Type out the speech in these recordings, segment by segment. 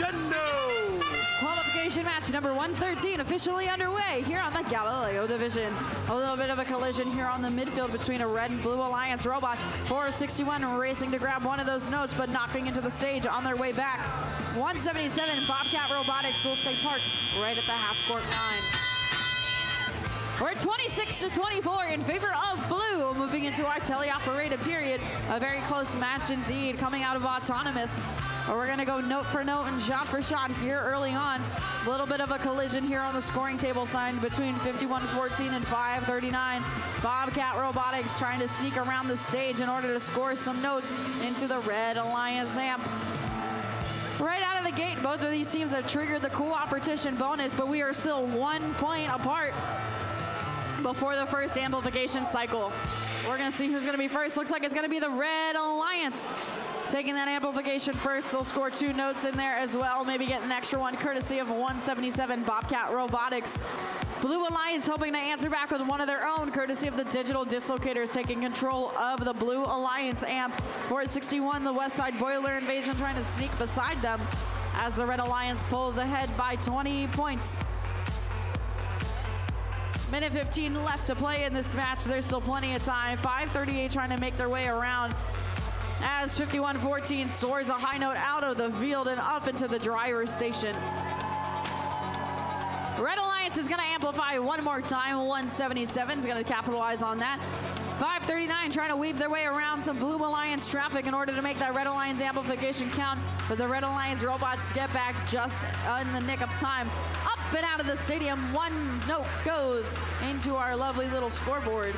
crescendo. Qualification match number 113 officially underway here on the Galileo division. A little bit of a collision here on the midfield between a red and blue alliance robot. 461 racing to grab one of those notes, but knocking into the stage on their way back. 177 Bobcat Robotics will stay parked right at the half court line. We're 26 to 24 in favor of blue, moving into our teleoperated period. A very close match indeed, coming out of autonomous. We're going to go note for note and shot for shot here early on. A little bit of a collision here on the scoring table sign between 51-14 and 539. Bobcat Robotics trying to sneak around the stage in order to score some notes into the Red Alliance amp. Right out of the gate, both of these teams have triggered the cooperation bonus, but we are still one point apart before the first amplification cycle. We're gonna see who's gonna be first. Looks like it's gonna be the Red Alliance. Taking that amplification first, they'll score two notes in there as well. Maybe get an extra one courtesy of 177 Bobcat Robotics. Blue Alliance hoping to answer back with one of their own, courtesy of the Digital Dislocators taking control of the Blue Alliance amp. 461, the West Side Boiler Invasion trying to sneak beside them as the Red Alliance pulls ahead by 20 points. Minute 15 left to play in this match. There's still plenty of time. 538 trying to make their way around as 51-14 soars a high note out of the field and up into the driver's station. Red Alliance is going to amplify one more time. 177 is going to capitalize on that. 539 trying to weave their way around some Blue Alliance traffic in order to make that Red Alliance amplification count. But the Red Alliance robots get back just in the nick of time. Up and out of the stadium, one note goes into our lovely little scoreboard.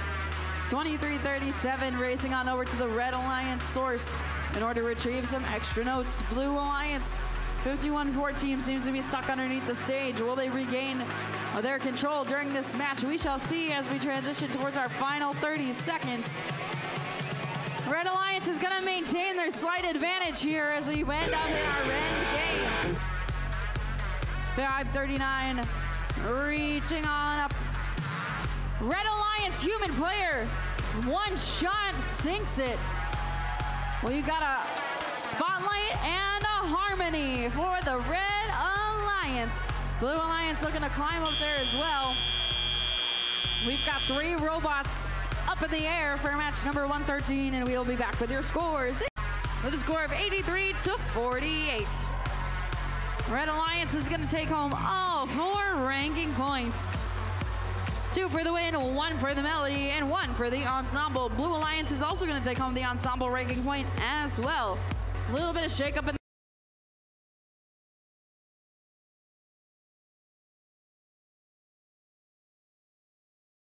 2337 racing on over to the Red Alliance source in order to retrieve some extra notes. Blue Alliance 51-14 seems to be stuck underneath the stage. Will they regain their control during this match? We shall see as we transition towards our final 30 seconds. Red Alliance is going to maintain their slight advantage here as we end up in our end game. 539 reaching on up. Red Alliance human player, one shot sinks it. Well, you got a spotlight and harmony for the Red Alliance. Blue Alliance looking to climb up there as well. We've got three robots up in the air for match number 113, and we'll be back with your scores with a score of 83 to 48. Red Alliance is going to take home all four ranking points. Two for the win, one for the melody, and one for the ensemble. Blue Alliance is also going to take home the ensemble ranking point as well. A little bit of shakeup in